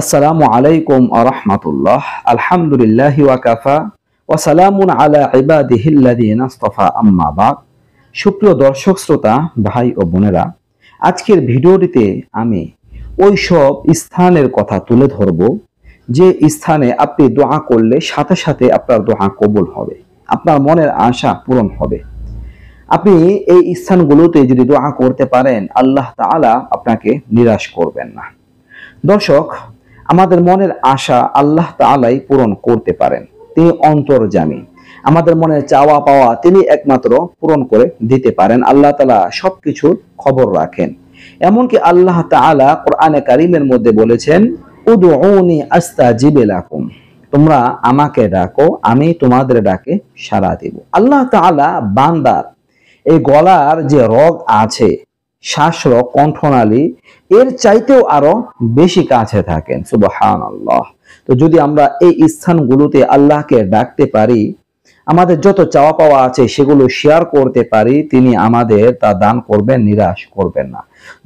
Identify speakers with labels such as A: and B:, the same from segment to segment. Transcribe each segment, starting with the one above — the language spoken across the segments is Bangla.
A: আসসালামু আলাইকুম আরহামতুল্লাহ আলহামদুলিল্লাহ ওয়াকাফা ওয়াসালামুন আলা ইবাদিহিল্লাযীনা ইসতাফা আম্মা বাদ। সুপ্রিয় দর্শক, শ্রোতা, ভাই ও বোনেরা, আজকের ভিডিওটিতে আমি ওই সব স্থানের কথা তুলে ধরব, যে স্থানে আপনি দোয়া করলে সাথে সাথে আপনার দোয়া কবুল হবে, আপনার মনের আশা পূরণ হবে। আপনি এই স্থানগুলোতে যদি দোয়া করতে পারেন, আল্লাহ তাআলা আপনাকে নিরাশ করবেন না। দর্শক আমাদের মনের আশা আল্লাহ তাআলাই পূরণ করতে পারেন। তিনি অন্তর্জামী আমাদের মনের চাওয়া পাওয়া তিনি একমাত্র পূরণ করে দিতে পারেন। আল্লাহ তাআলা সবকিছুর খবর রাখেন। এমনকি আল্লাহ তাআলা কোরআনে কারিমের মধ্যে বলেছেন, উদউনি আস্তাজিব লাকুম। তোমরা আমাকে ডাকো, আমি তোমাদের ডাকে সাড়া দেব। আল্লাহ তাআলা বান্দার এই গলার যে রগ আছে শ্বাসরগ কণ্ঠনালী, এর চাইতেও আরও বেশি কাছে থাকেন সুবহান আল্লাহ তো যদি আমরা এই স্থানগুলোতে আল্লাহকে ডাকতে পারি, আমাদের যত চাওয়া পাওয়া আছে সেগুলো শেয়ার করতে পারি, তিনি আমাদের তা দান করবেন, নিরাশ করবেন না।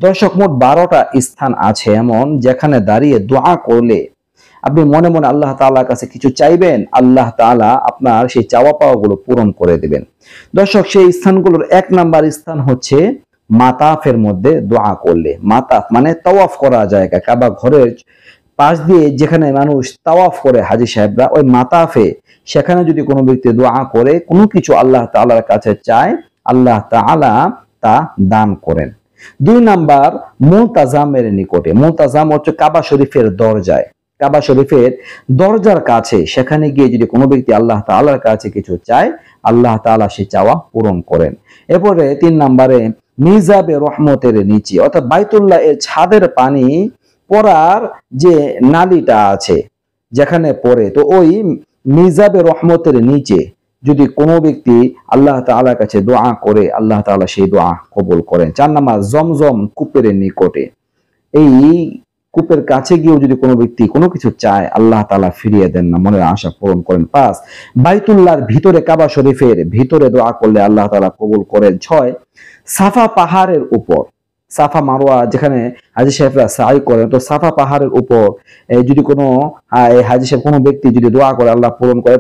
A: দর্শক, মোট বারোটা স্থান আছে এমন যেখানে দাঁড়িয়ে দোয়া করলে আপনি মনে মনে আল্লাহ তাআলার কাছে কিছু চাইবেন, আল্লাহ তাআলা আপনার সেই চাওয়া পাওয়াগুলো পূরণ করে দেবেন। দর্শক, সেই স্থানগুলোর এক নাম্বার স্থান হচ্ছে মাতাফের মধ্যে দোয়া করলে। মাতাফ মানে তাওয়াফ করা জায়গা, কাবা ঘরের পাশ দিয়ে যেখানে মানুষ তাওয়াফ করে হাজি সাহেবরা, ওই মাতাফে সেখানে যদি কোনো ব্যক্তি দোয়া করে, কোনো কিছু আল্লাহ তাআলার কাছে চায়, আল্লাহ তাআলা তা দান করেন। দুই নাম্বার, মুলতাজামের নিকটে। মুলতাজাম হচ্ছে কাবা শরীফের দরজায়। কাবা শরীফের দরজার কাছে সেখানে গিয়ে যদি কোনো ব্যক্তি আল্লাহ তাআলার কাছে কিছু চায়, আল্লাহ তাআলা সে চাওয়া পূরণ করেন। এরপরে তিন নাম্বারে মিজাবে রহমতের নিচে, অর্থাৎ বাইতুল্লাহ এর ছাদের পানি পড়ার যে নালিটা আছে যেখানে পড়ে, তো ওই নিজাবে রহমতের নিচে যদি কোনো ব্যক্তি আল্লাহ তালার কাছে দোয়া করে, আল্লাহ তালা সেই দোয়া কবুল করেন। চার নাম্বার জমজম কূপের নিকটে। এই কূপের কাছে গিয়েও যদি কোনো ব্যক্তি কোনো কিছু চায়, আল্লাহ তালা ফিরিয়ে দেন না, মনের আশা পূরণ করেন। পাঁচ, বাইতুল্লাহর ভিতরে কাবা শরীফের ভিতরে দোয়া করলে আল্লাহ তালা কবুল করেন। ছয়, সাফা পাহাড়ের উপর, সাফা মারোয়া যেখানে হাজি সাহেবরা সাই করেন, তো সাফা পাহাড়ের উপর যদি কোনো হাজি সাহেব কোনো ব্যক্তি যদি দোয়া করে, আল্লাহ পূরণ করে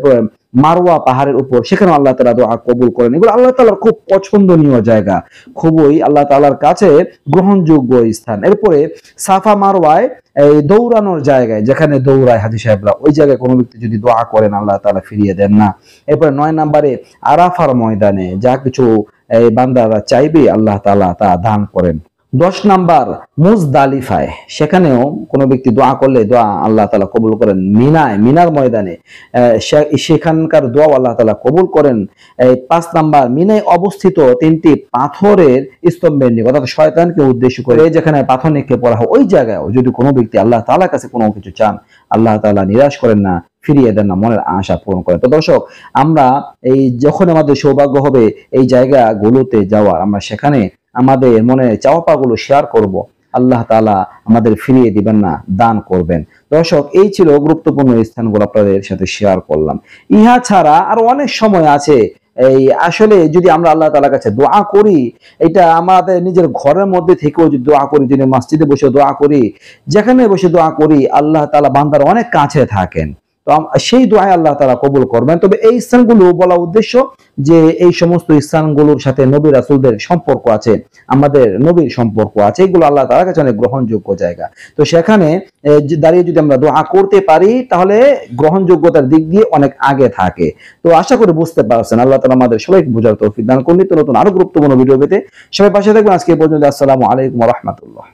A: মারোয়া পাহাড়ের উপর সেখানে আল্লাহ তালা দোয়া কবুল করেন। এগুলো আল্লাহ তালার খুব পছন্দনীয় জায়গা। খুবই আল্লাহ তালার কাছে গ্রহণযোগ্য স্থান। এরপরে সাফা মারোয়ায় এই দৌড়ানোর জায়গায়, যেখানে দৌড়ায় হাজি সাহেবরা, ওই জায়গায় কোনো ব্যক্তি যদি দোয়া করেন, আল্লাহ তালা ফিরিয়ে দেন না। এরপরে নয় নাম্বারে আরাফার ময়দানে যা কিছু এই বান্দারা চাইবে, আল্লাহ তালা তা দান করেন। দশ নাম্বার মুজদালিফায়। সেখানেও কোনো ব্যক্তি দোয়া করলে দোয়া আল্লাহ তালা কবুল করেন। মিনায়, মিনার ময়দানে সেখানকার দোয়া আল্লাহ তালা কবুল করেন। এই পাঁচ নাম্বার, মিনায় অবস্থিত তিনটি পাথরের স্তম্ভের নিকট, অর্থাৎ শয়তানকে উদ্দেশ্য করে যেখানে পাথর নিক্ষেপ করা হয়, ওই জায়গায় যদি কোনো ব্যক্তি আল্লাহ তালার কাছে কোনো কিছু চান, আল্লাহ তালা নিরাশ করেন না, ফিরিয়ে দেন না, মনের আশা পূরণ করেন। তো দর্শক, আমরা এই যখন আমাদের সৌভাগ্য হবে, এই জায়গাগুলোতে যাওয়ার, আমরা সেখানে আমাদের মনে চাওয়া পাগুলো শেয়ার করব। আল্লাহ তাআলা আমাদের ফিরিয়ে দিবেন না, দান করবেন। দর্শক, এই ছিল গুরুত্বপূর্ণ স্থানগুলো আপনাদের সাথে শেয়ার করলাম। ইহা ছাড়া আরও অনেক সময় আছে। এই আসলে যদি আমরা আল্লাহ তাআলার কাছে দোয়া করি, এটা আমাদের নিজের ঘরের মধ্যে থেকেও যদি দোয়া করি, যদি মসজিদে বসে দোয়া করি, যেখানে বসে দোয়া করি, আল্লাহ তাআলা বান্দার অনেক কাছে থাকেন। তো সেই দোয়ায় আল্লাহ তাআলা কবুল করবেন। তবে এই স্থানগুলো বলা উদ্দেশ্য যে এই সমস্ত স্থানগুলোর সাথে নবী রাসূলদের সম্পর্ক আছে, আমাদের নবীর সম্পর্ক আছে, এগুলো আল্লাহ তাআলার কাছে অনেক গ্রহণযোগ্য জায়গা। তো সেখানে দাঁড়িয়ে যদি আমরা দোয়া করতে পারি, তাহলে গ্রহণযোগ্যতার দিক দিয়ে অনেক আগে থাকে। তো আশা করি বুঝতে পারছেন, আল্লাহ তাআলা আমাদের সবাইকে বোঝার তৌফিক দান করুন। নিত্য নতুন আরও গুরুত্বপূর্ণ ভিডিও পেতে সবাই পাশে থাকবেন। আজকে পর্যন্ত আসসালামু আলাইকুম রাহমাতুল্লাহ।